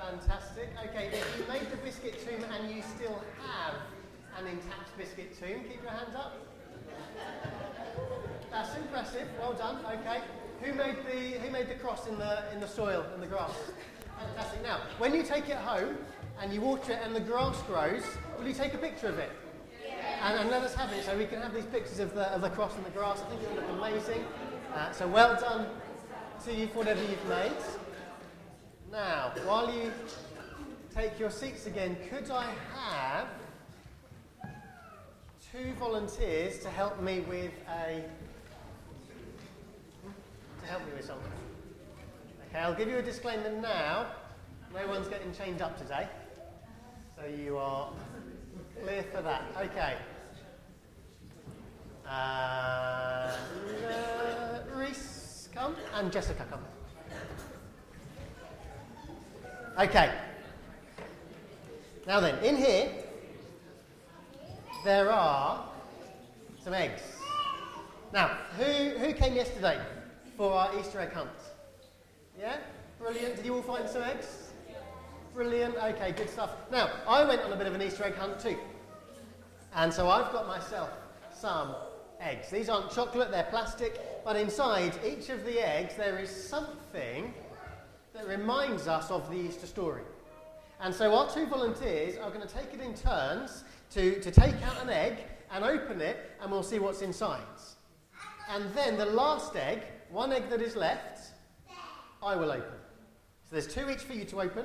Fantastic. Okay, if you made the biscuit tomb and you still have an intact biscuit tomb, keep your hands up. That's impressive. Well done. Okay. Who made the Who made the cross in the in the soil in the grass? Fantastic. Now, when you take it home and you water it and the grass grows, will you take a picture of it? And, and let us have it so we can have these pictures of the, of the cross and the grass. I think it will look amazing. Uh, so well done to you for whatever you've made. Now, while you take your seats again, could I have two volunteers to help me with a to help me with something? Okay, I'll give you a disclaimer now. No one's getting chained up today, so you are clear for that. Okay. Uh, Reese, come, and Jessica, come. Okay. Now then, in here, there are some eggs. Now, who, who came yesterday for our Easter egg hunt? Yeah? Brilliant. Did you all find some eggs? Brilliant. Okay, good stuff. Now, I went on a bit of an Easter egg hunt too. And so I've got myself some eggs. These aren't chocolate, they're plastic, but inside each of the eggs there is something that reminds us of the Easter story. And so our two volunteers are going to take it in turns to, to take out an egg and open it, and we'll see what's inside. And then the last egg, one egg that is left, I will open. So there's two each for you to open,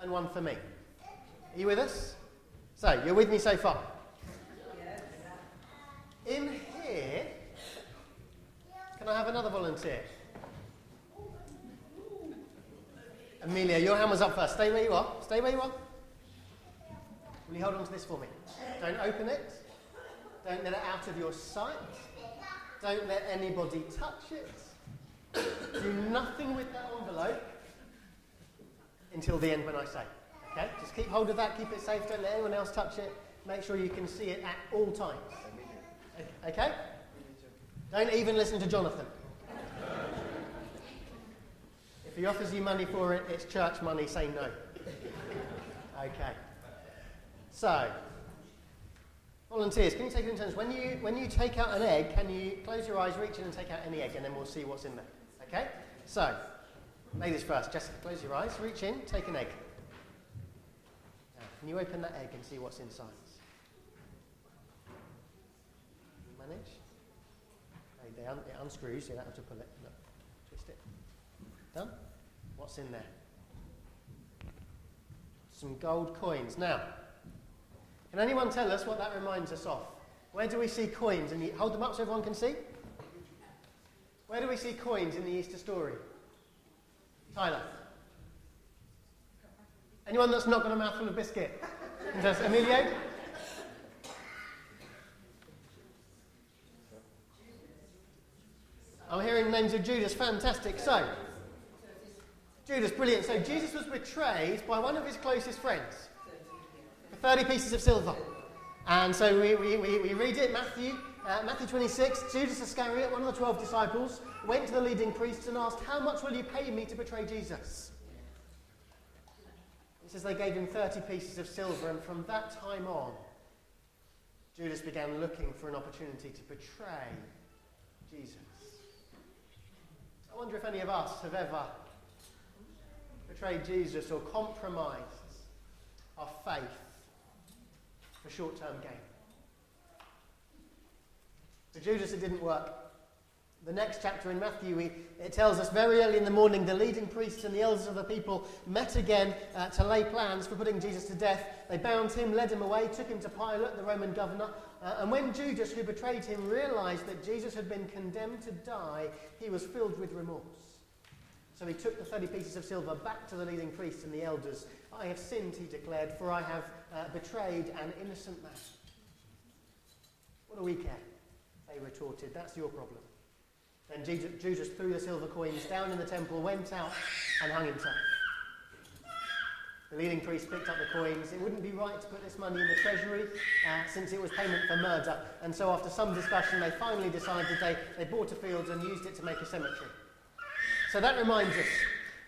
and one for me. Are you with us? So, you're with me so far? In here, can I have another volunteer? Amelia, your hand was up first. Stay where you are. Stay where you are. Will you hold on to this for me? Don't open it. Don't let it out of your sight. Don't let anybody touch it. Do nothing with that envelope until the end when I say. Okay? Just keep hold of that, keep it safe, don't let anyone else touch it. Make sure you can see it at all times. Okay? Don't even listen to Jonathan. If he offers you money for it, it's church money, say no. Okay. So, volunteers, can you take it in turns? When you, when you take out an egg, can you close your eyes, reach in and take out any egg, and then we'll see what's in there. Okay? So, ladies first. Jessica, close your eyes, reach in, take an egg. Now, can you open that egg and see what's inside? Manage? It unscrews, you don't have to pull it. Look, twist it. Done? What's in there? Some gold coins. Now, can anyone tell us what that reminds us of? Where do we see coins? And hold them up so everyone can see. Where do we see coins in the Easter story? Tyler. Anyone that's not got a mouthful of biscuit? Does Emilio? I'm hearing names of Judas. Fantastic. So, Judas, brilliant. So, Jesus was betrayed by one of his closest friends for 30 pieces of silver. And so we, we, we, read it, Matthew, uh, Matthew 26. Judas Iscariot, one of the 12 disciples, went to the leading priests and asked, How much will you pay me to betray Jesus? It says they gave him 30 pieces of silver, and from that time on, Judas began looking for an opportunity to betray Jesus. I wonder if any of us have ever betrayed Jesus or compromised our faith for short term gain. For Judas, it didn't work. The next chapter in Matthew, we, it tells us very early in the morning the leading priests and the elders of the people met again uh, to lay plans for putting Jesus to death. They bound him, led him away, took him to Pilate, the Roman governor. Uh, and when Judas, who betrayed him, realized that Jesus had been condemned to die, he was filled with remorse. So he took the 30 pieces of silver back to the leading priests and the elders. I have sinned, he declared, for I have uh, betrayed an innocent man. What do we care? They retorted. That's your problem. Then Judas threw the silver coins down in the temple, went out, and hung himself. The leading priest picked up the coins. It wouldn't be right to put this money in the treasury uh, since it was payment for murder. And so, after some discussion, they finally decided they, they bought a field and used it to make a cemetery. So that reminds us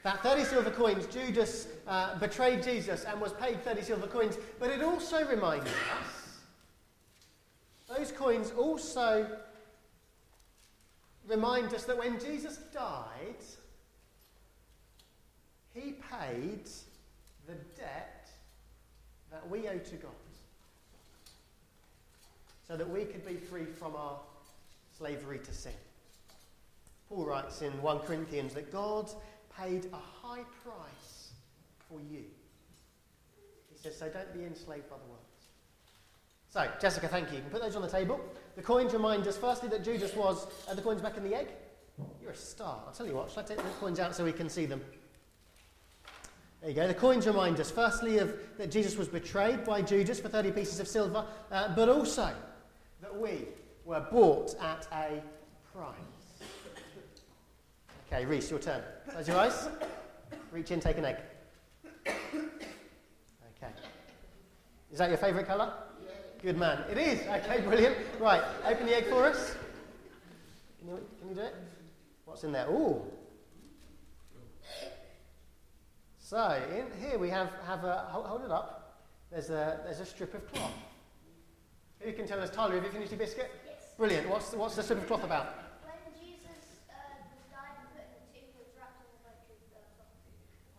That 30 silver coins, Judas uh, betrayed Jesus and was paid 30 silver coins, but it also reminds us, those coins also remind us that when Jesus died, he paid the debt that we owe to God so that we could be free from our slavery to sin. Paul writes in 1 Corinthians that God paid a high price for you. He says, so don't be enslaved by the world. So, Jessica, thank you. You can put those on the table. The coins remind us, firstly, that Judas was. Are the coins back in the egg? You're a star. I'll tell you what, shall I take the coins out so we can see them? There you go. The coins remind us, firstly, of that Jesus was betrayed by Judas for 30 pieces of silver, uh, but also that we were bought at a price. Okay, Reese, your turn. Close your eyes. Reach in, take an egg. Okay. Is that your favourite colour? Good man. It is. Okay, brilliant. Right, open the egg for us. Can you, can you do it? What's in there? Ooh. So, in here we have, have a, hold, hold it up. There's a, there's a strip of cloth. Who can tell us, Tyler, have you finished your biscuit? Yes. Brilliant. What's, what's the strip of cloth about? When Jesus uh, was died and put in the tomb, he was wrapped in the like uh, cloth.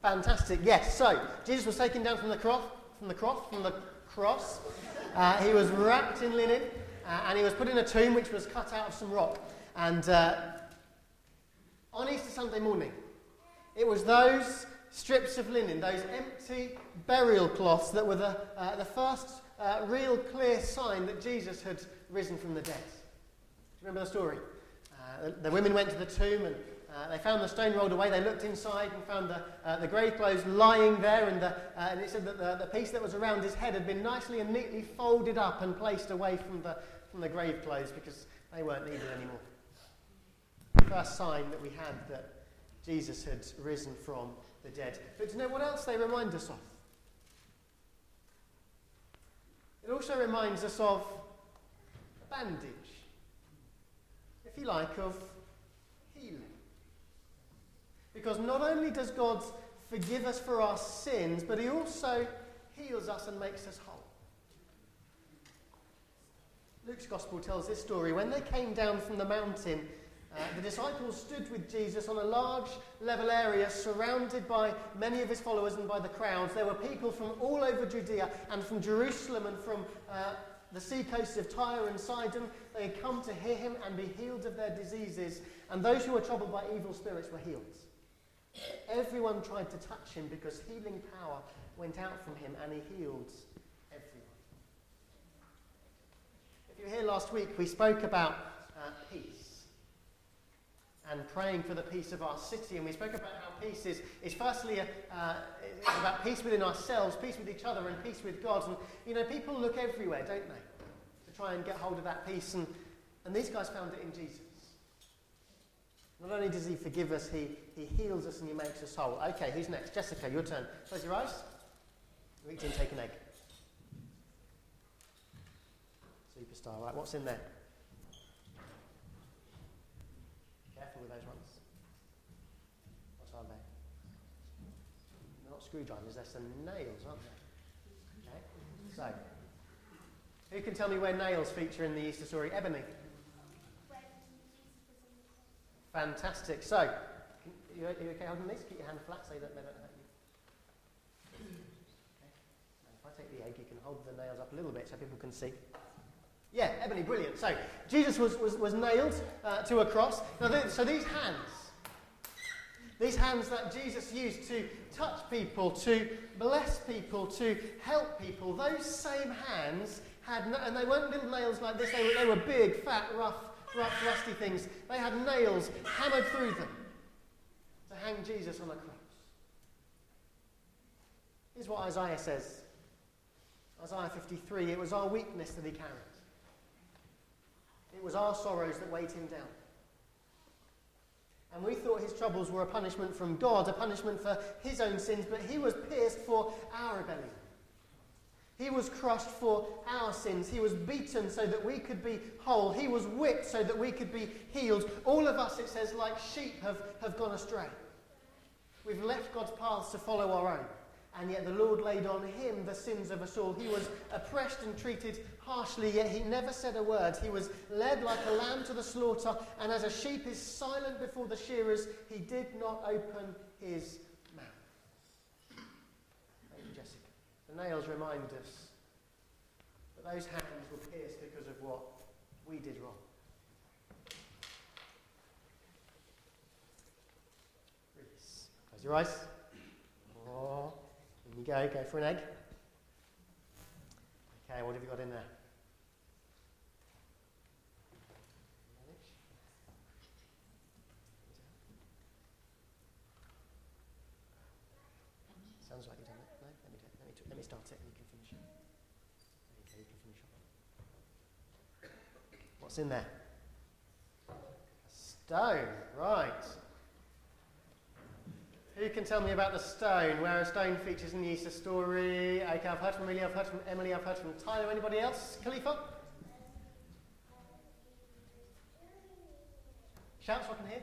Fantastic. Yes. So Jesus was taken down from the cross, from the cross, from the cross. Uh, he was wrapped in linen, uh, and he was put in a tomb which was cut out of some rock. And uh, on Easter Sunday morning, it was those strips of linen, those empty burial cloths, that were the, uh, the first uh, real clear sign that Jesus had risen from the dead. Do you remember the story? Uh, the, the women went to the tomb and uh, they found the stone rolled away. They looked inside and found the, uh, the grave clothes lying there, and, the, uh, and it said that the, the piece that was around his head had been nicely and neatly folded up and placed away from the, from the grave clothes because they weren't needed anymore. First sign that we had that Jesus had risen from the dead. But do you know what else they remind us of? It also reminds us of a bandage, if you like, of. Because not only does God forgive us for our sins, but He also heals us and makes us whole. Luke's Gospel tells this story. When they came down from the mountain, uh, the disciples stood with Jesus on a large level area surrounded by many of his followers and by the crowds. There were people from all over Judea and from Jerusalem and from uh, the seacoasts of Tyre and Sidon. They had come to hear him and be healed of their diseases, and those who were troubled by evil spirits were healed. Everyone tried to touch him because healing power went out from him and he healed everyone. If you were here last week, we spoke about uh, peace and praying for the peace of our city. And we spoke about how peace is, is firstly a, uh, about peace within ourselves, peace with each other, and peace with God. And, you know, people look everywhere, don't they, to try and get hold of that peace. And, and these guys found it in Jesus. Not only does he forgive us, he, he heals us and he makes us whole. Okay, who's next? Jessica, your turn. Close your eyes. Reach in, take an egg. Superstar. Right, what's in there? Careful with those ones. What are they? They're not screwdrivers, they're some nails, aren't they? Okay. So, who can tell me where nails feature in the Easter story? Ebony. When Jesus was on the cross. Fantastic. So, can, you, you okay holding these? Keep your hand flat so that they don't hurt you. Okay. If I take the egg, you can hold the nails up a little bit so people can see. Yeah, Ebony, brilliant. So, Jesus was, was, was nailed uh, to a cross. Now, so these hands, these hands that Jesus used to touch people, to bless people, to help people, those same hands had, and they weren't little nails like this, they were, they were big, fat, rough, rusty things. They had nails hammered through them to hang Jesus on a cross. Here's what Isaiah says Isaiah 53 it was our weakness that he carried, it was our sorrows that weighed him down. And we thought his troubles were a punishment from God, a punishment for his own sins, but he was pierced for our rebellion. He was crushed for our sins. He was beaten so that we could be whole. He was whipped so that we could be healed. All of us, it says, like sheep have, have gone astray. We've left God's paths to follow our own. And yet the Lord laid on him the sins of us all. He was oppressed and treated harshly, yet he never said a word. He was led like a lamb to the slaughter, and as a sheep is silent before the shearers, he did not open his mouth. Thank you, Jessica. The nails remind us that those hands were pierced because of what we did wrong. Close your eyes. Oh. In you go. Go for an egg. Okay, what have you got in there? Sounds like you've done it. No? Let me, do it. let me, let me start it and you can finish it. There you go, you can finish off. What's in there? A stone. Right. Who can tell me about the stone? Where a stone features in the Easter story? Okay, I've heard from Emily, I've heard from Emily, I've heard from Tyler. Anybody else? Khalifa? Shout so I can hear.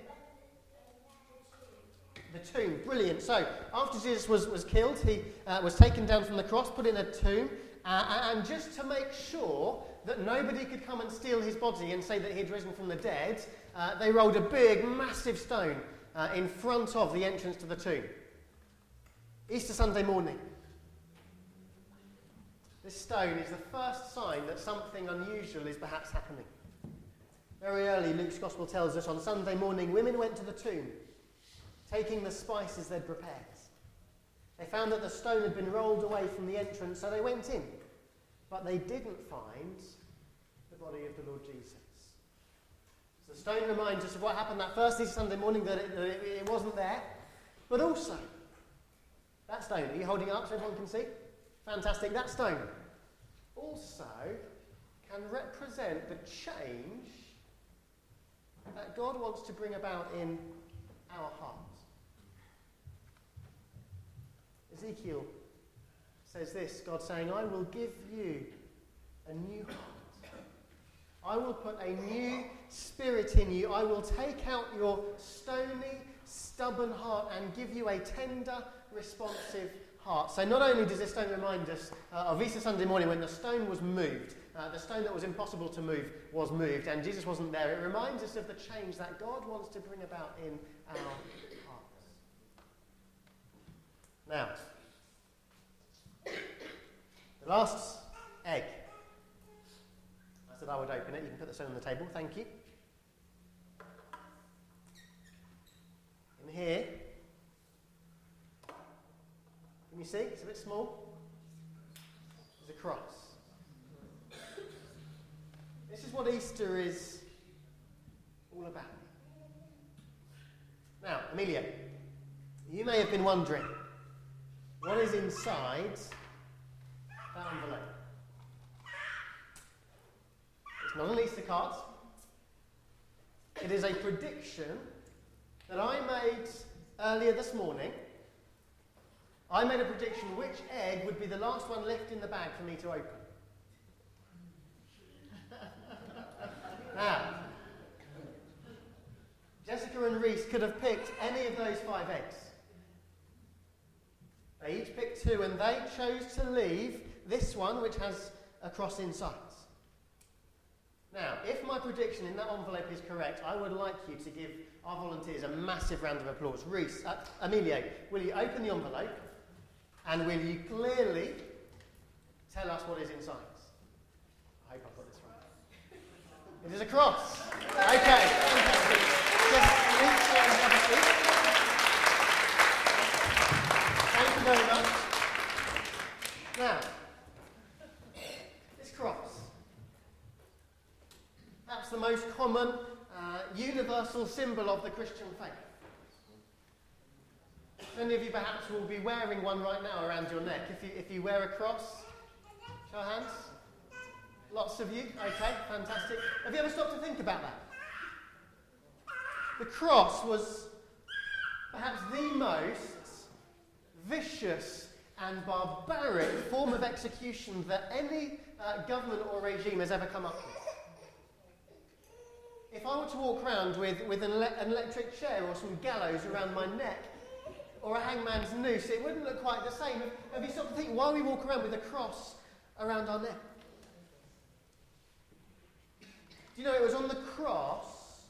The tomb, brilliant. So, after Jesus was, was killed, he uh, was taken down from the cross, put in a tomb, uh, and just to make sure that nobody could come and steal his body and say that he had risen from the dead, uh, they rolled a big, massive stone uh, in front of the entrance to the tomb. Easter Sunday morning. This stone is the first sign that something unusual is perhaps happening. Very early, Luke's Gospel tells us on Sunday morning, women went to the tomb, taking the spices they'd prepared. They found that the stone had been rolled away from the entrance, so they went in. But they didn't find the body of the Lord Jesus. So the stone reminds us of what happened that first Easter Sunday morning, that it, that it, it wasn't there. But also, that stone, are you holding it up so everyone can see? Fantastic. That stone also can represent the change that God wants to bring about in our hearts. Ezekiel says this God saying, I will give you a new heart I will put a new spirit in you. I will take out your stony, stubborn heart and give you a tender, responsive heart. So, not only does this stone remind us uh, of Easter Sunday morning when the stone was moved, uh, the stone that was impossible to move was moved, and Jesus wasn't there, it reminds us of the change that God wants to bring about in our hearts. Now, the last egg I said I would open it. You can put this on the table. Thank you. In here, can you see? It's a bit small. There's a cross. This is what Easter is all about. Now, Amelia, you may have been wondering what is inside envelope. not an Easter card. It is a prediction that I made earlier this morning. I made a prediction which egg would be the last one left in the bag for me to open. now, Jessica and Reese could have picked any of those five eggs. They each picked two, and they chose to leave this one, which has a cross inside. Now, if my prediction in that envelope is correct, I would like you to give our volunteers a massive round of applause. Reese, uh, Emilio, will you open the envelope and will you clearly tell us what is inside? I hope I've got this right. It is a cross. Okay. Thank you very much. Now, the most common uh, universal symbol of the Christian faith. Many of you perhaps will be wearing one right now around your neck. If you, if you wear a cross, show hands. Lots of you. Okay, fantastic. Have you ever stopped to think about that? The cross was perhaps the most vicious and barbaric form of execution that any uh, government or regime has ever come up with. If I were to walk around with, with an, an electric chair or some gallows around my neck, or a hangman's noose, it wouldn't look quite the same. Have you stopped to think why we walk around with a cross around our neck? Do you know it was on the cross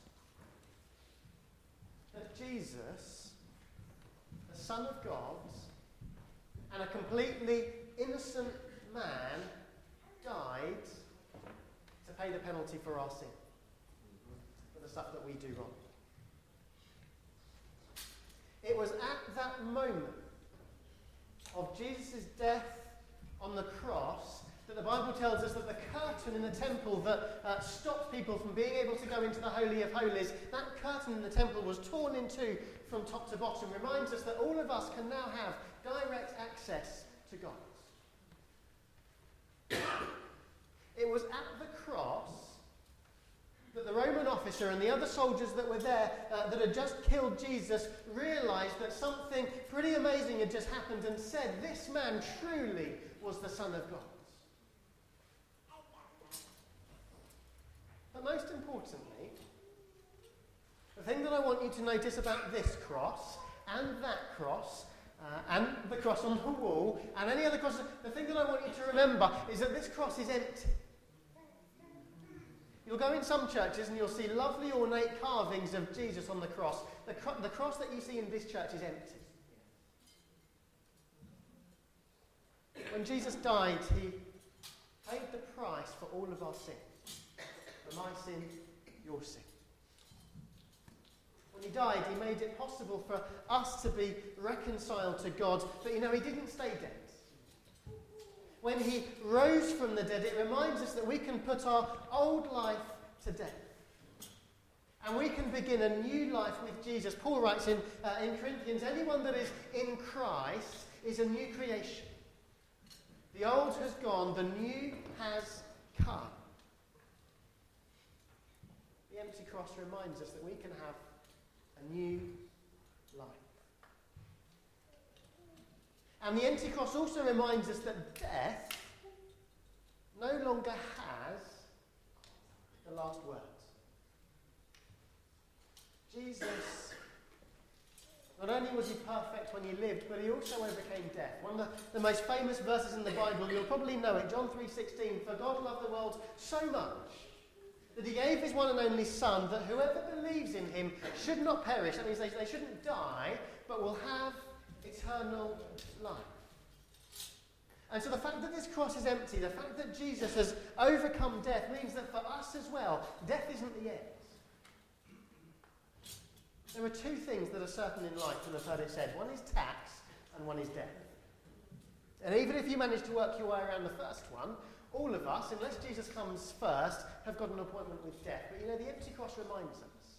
that Jesus, the Son of God, and a completely innocent man died to pay the penalty for our sin, for the stuff that we do wrong. It was at that moment of Jesus' death on the cross that the Bible tells us that the curtain in the temple that uh, stopped people from being able to go into the Holy of Holies, that curtain in the temple was torn in two from top to bottom, reminds us that all of us can now have direct access to God. It was at the cross that the Roman officer and the other soldiers that were there uh, that had just killed Jesus realized that something pretty amazing had just happened and said, This man truly was the Son of God. But most importantly, the thing that I want you to notice about this cross and that cross uh, and the cross on the wall and any other cross, the thing that I want you to remember is that this cross is empty. You'll go in some churches and you'll see lovely ornate carvings of Jesus on the cross. The, the cross that you see in this church is empty. When Jesus died, he paid the price for all of our sin. For my sin, your sin. When he died, he made it possible for us to be reconciled to God. But you know, he didn't stay dead when he rose from the dead, it reminds us that we can put our old life to death. And we can begin a new life with Jesus. Paul writes in, uh, in Corinthians anyone that is in Christ is a new creation. The old has gone, the new has come. The empty cross reminds us that we can have a new life. And the empty cross also reminds us that death no longer has the last words. Jesus, not only was he perfect when he lived, but he also overcame death. One of the, the most famous verses in the Bible, you'll probably know it, John 3.16, For God loved the world so much that he gave his one and only Son, that whoever believes in him should not perish. That means they, they shouldn't die, but will have eternal life. And so the fact that this cross is empty, the fact that Jesus has overcome death, means that for us as well, death isn't the end. There are two things that are certain in life, and I've heard it said. One is tax, and one is death. And even if you manage to work your way around the first one, all of us, unless Jesus comes first, have got an appointment with death. But you know, the empty cross reminds us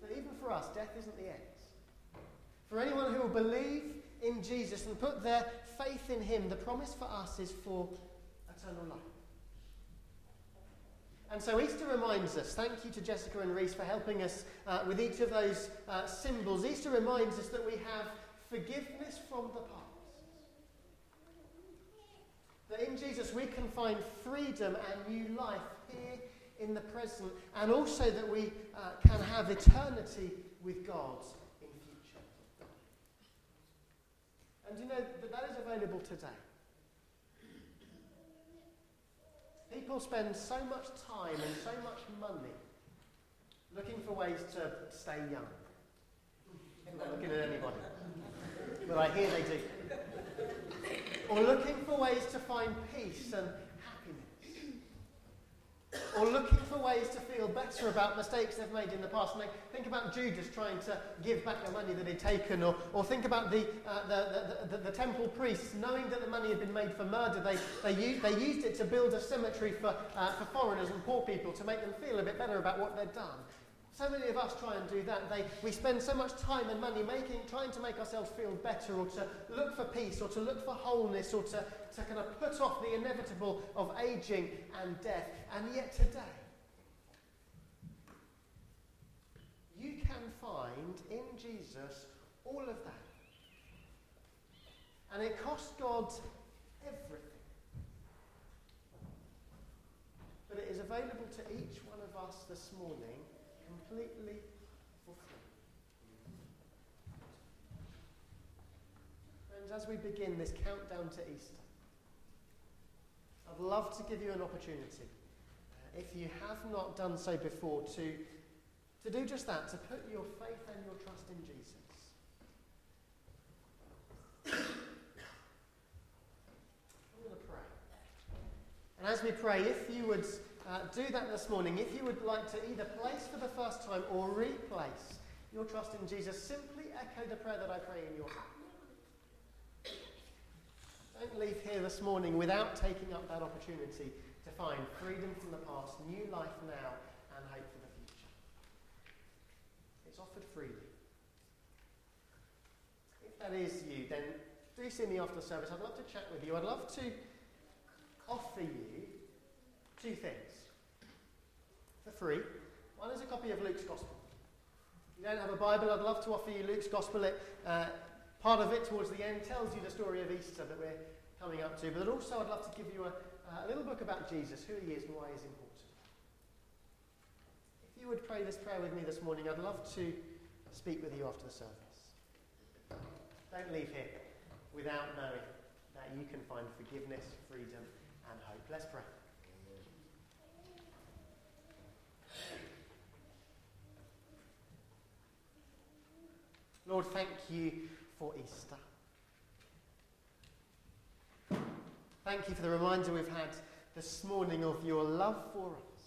that even for us, death isn't the end. For anyone who will believe in Jesus and put their faith in Him, the promise for us is for eternal life. And so Easter reminds us, thank you to Jessica and Reese for helping us uh, with each of those uh, symbols. Easter reminds us that we have forgiveness from the past. That in Jesus we can find freedom and new life here in the present, and also that we uh, can have eternity with God And you know that that is available today. People spend so much time and so much money looking for ways to stay young. I'm not looking at anybody, but I hear they do. Or looking for ways to find peace and or looking for ways to feel better about mistakes they've made in the past. And think about Judas trying to give back the money that he'd taken, or, or think about the, uh, the, the, the, the, temple priests, knowing that the money had been made for murder, they, they, used, they used it to build a cemetery for, uh, for foreigners and poor people to make them feel a bit better about what they'd done. So many of us try and do that. They, we spend so much time and money making, trying to make ourselves feel better or to look for peace or to look for wholeness or to, to kind of put off the inevitable of aging and death. And yet today, you can find in Jesus all of that. And it cost God everything. But it is available to each one of us this morning completely. Friends, as we begin this countdown to Easter, I'd love to give you an opportunity, uh, if you have not done so before, to, to do just that, to put your faith and your trust in Jesus. I'm going to pray. And as we pray, if you would uh, do that this morning, if you would like to either place for the first time or replace your trust in Jesus, simply echo the prayer that I pray in your heart. Don't leave here this morning without taking up that opportunity to find freedom from the past, new life now, and hope for the future. It's offered freely. If that is you, then do see me after service. I'd love to chat with you. I'd love to offer you two things for free. One is a copy of Luke's Gospel. If you don't have a Bible, I'd love to offer you Luke's Gospel. It, uh, part of it, towards the end, tells you the story of Easter that we're coming up to. But also, I'd love to give you a, a little book about Jesus, who he is and why he's important. If you would pray this prayer with me this morning, I'd love to speak with you after the service. Don't leave here without knowing that you can find forgiveness, freedom, and hope. Let's pray. Lord, thank you for Easter. Thank you for the reminder we've had this morning of your love for us.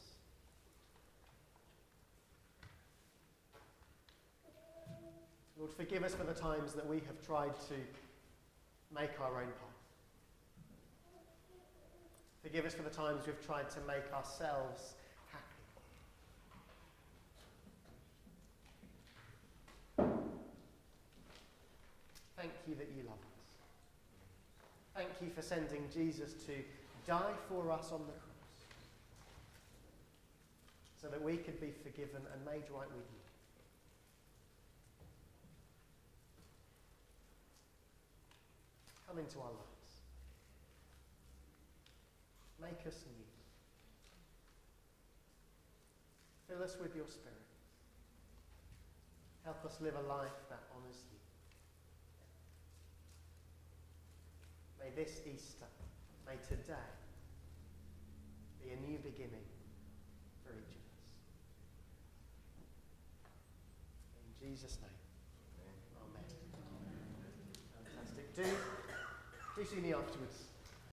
Lord, forgive us for the times that we have tried to make our own path. Forgive us for the times we've tried to make ourselves Thank you that you love us. Thank you for sending Jesus to die for us on the cross so that we could be forgiven and made right with you. Come into our lives. Make us new. Fill us with your Spirit. Help us live a life that honours you. May this Easter, may today be a new beginning for each of us. In Jesus' name. Amen. Amen. Fantastic. Do, do see me afterwards.